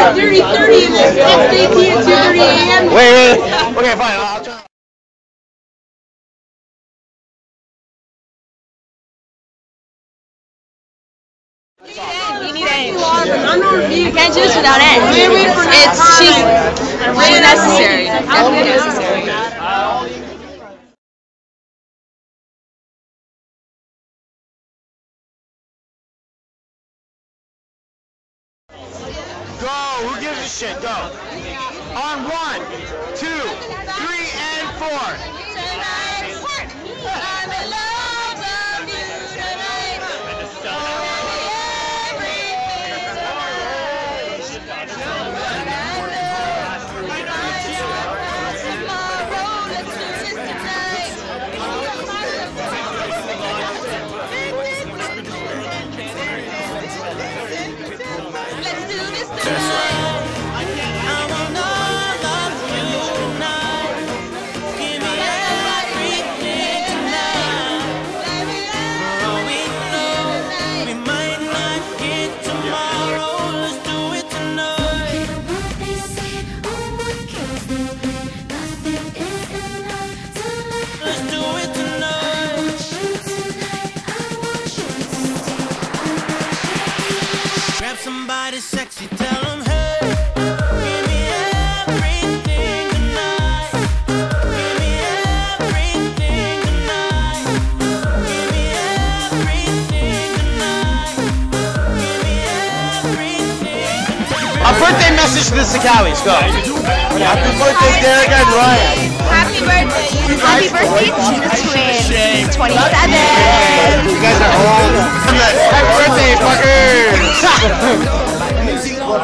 at 30:30 and next 18 at 2:30 a.m. Wait, wait. Okay, fine. I'll try. You need. You can't do this without egg. It's she's she's necessary. Definitely necessary. Shit? Go. On one, two, three, and four. Birthday message to the Sakauyes. Go. Happy birthday, Derek and Ryan. Happy birthday! Happy birthday to the twins! 27! You guys are old. Happy birthday, fuckers.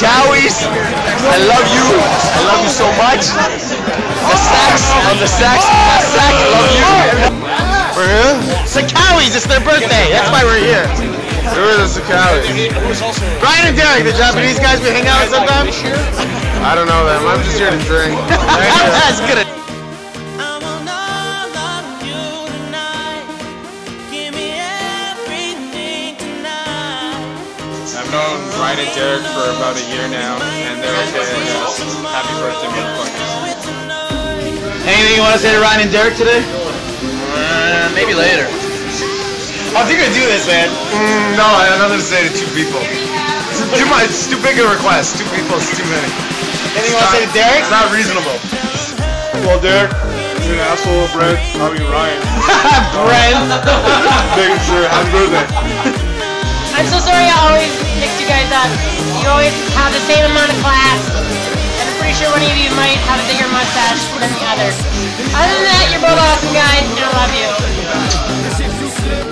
Cowies, I love you. I love you so much. The sax, on the sax, the sax, I love you. We're here? Sakauyes, it's their birthday. That's why we're here. Who are the Sakauyes? Brian and Derek, the Japanese guys we hang out with sometimes. I don't know them. I'm just here to drink. That's good. I've known Ryan and Derek for about a year now, and they're okay with us. Happy birthday, motherfuckers. Anything you want to say to Ryan and Derek today? Uh, maybe later. Oh, if you're gonna do this, man. Mm, no, I have nothing to say to two people. It's too much. It's too big a request. Two people is too many. Anything you want to say to Derek? It's not reasonable. Well, Derek, you're an asshole, Brent. I mean, Ryan. Brent. Making sure. Happy birthday. I'm so sorry I always mix you guys up. You always have the same amount of class. And I'm pretty sure one of you might have a bigger mustache than the other. Other than that, you're both awesome guys, and I love you.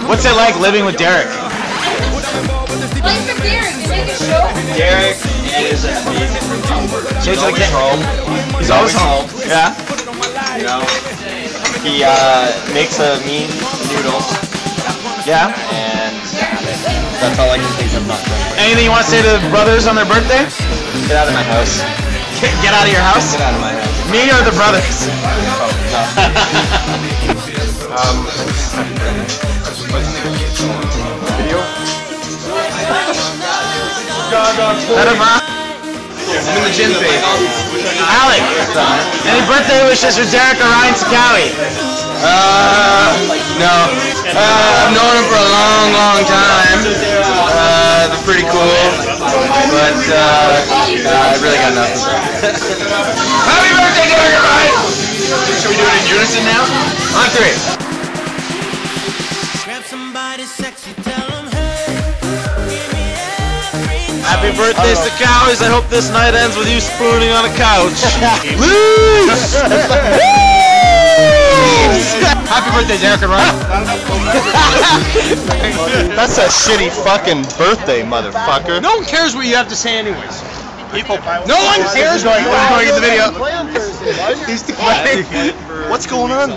What's it like living with Derek? Like for Derek, you make a show? Derek is amazing. He's always home. He's always home. Yeah. You know, he uh, makes a mean noodles, Yeah. and that's all I can think of. Not doing. Anything you want to say to the brothers on their birthday? Get out of my house. Get, get out of your house. Get out of my house. Me or the brothers? Um, video? Let him. I'm in the gym phase. Alec, any birthday wishes for Derek or Ryan Sakauye? Uh, no. Uh, I've known him for a long, long time. Uh, they're pretty cool, but uh, I really got nothing. Happy birthday, Derek and Ryan! Should we do it in unison now? On three. Grab somebody sexy, tell them, hey, give me everything. Happy birthday, Sakauyes. I hope this night ends with you spooning on a couch. Loose! Happy birthday, Derek and Ryan. That's a shitty fucking birthday, motherfucker. No one cares what you have to say anyways. People, no one cares what you have to say. the video. He's declining. What's going on?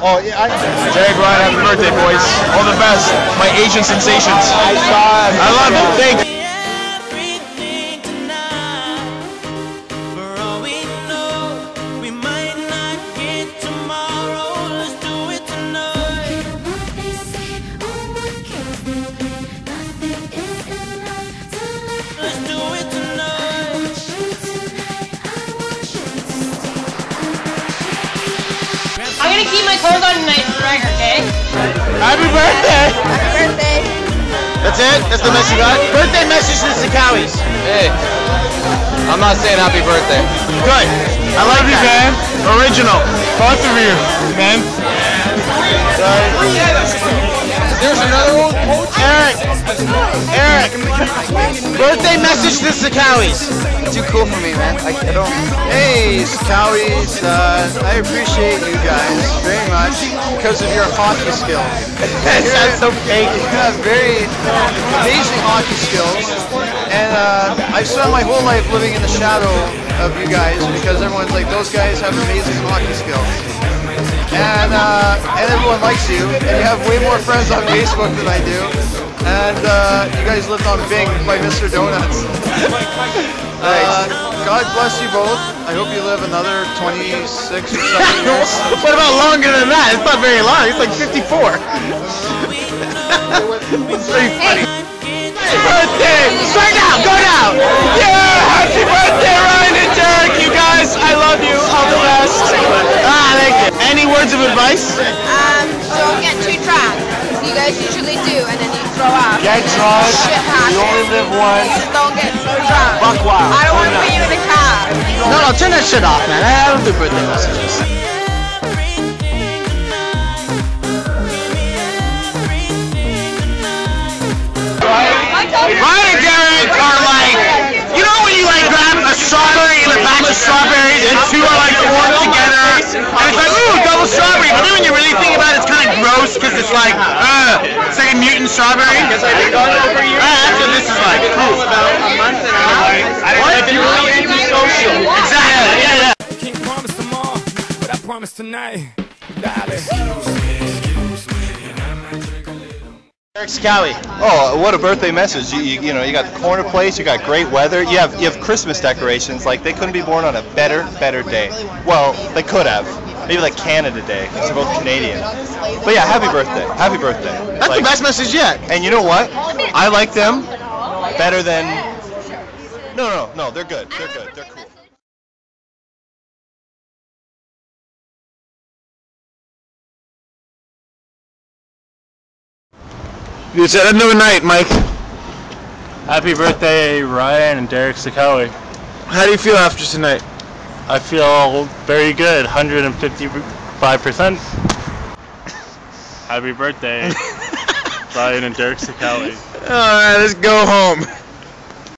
Oh, yeah, I... Derek Ryan, happy birthday, boys. All the best. My Asian sensations. I love you. Thank you. Clothes on tonight for okay? Happy birthday! Happy birthday. That's it? That's the message you got? Birthday message to the Sakauyes. Hey, I'm not saying happy birthday. Good. I like you, man. Original. Both of you, man. There's another one. Eric. Eric. Birthday message to the Sakauyes. too cool for me, man. I, I don't. Hey, Scowlies, uh, I appreciate you guys very much because of your hockey skills. That sounds so fake. You have very amazing hockey skills, and uh, I've spent my whole life living in the shadow of you guys because everyone's like, those guys have amazing hockey skills. And, uh, and everyone likes you, and you have way more friends on Facebook than I do. And uh, you guys lived on Bing by Mr. Donuts. Uh, God bless you both. I hope you live another 26 or 7 years. what about longer than that? It's not very long. It's like 54. it's pretty funny. Happy birthday! Straight now! Go now! Yeah! Happy birthday, Ryan and Derek! You guys, I love you. All the best. Ah, thank you. Any words of advice? Um, don't get too drunk. You guys usually do, and then you throw up. Get drunk. Shit happens. You only live once. Just don't get too drunk. Buck wild. I don't want to put you in a car. No, no, turn that shit off, man. I don't do birthday messages. Ryan and Derek are like, you know when you like grab a strawberry and a batch of strawberries and two are like formed together and it's like, strawberry. But then when you really think about it, it's kind of gross because it's like, uh, it's like a mutant strawberry. Because I've been gone over you. After this is like, cool. About a month and a half. What? If you're really antisocial. Exactly. Yeah, yeah. Can't promise tomorrow, but I promise tonight. Darling. Eric Scowie. Oh, what a birthday message! You, you, you know, you got the corner place, you got great weather, you have you have Christmas decorations. Like they couldn't be born on a better better day. Well, they could have. Maybe like Canada Day, because they're both Canadian. But yeah, happy birthday, happy birthday. That's Like- the best message yet. And you know what? I like them better than. No, no, no, they're good. They're good. They're cool. It's another night, Mike. Happy birthday, Ryan and Derek Sakauye. How do you feel after tonight? I feel very good, 155%. Happy birthday, Ryan and Derek Sakauye. All right, let's go home.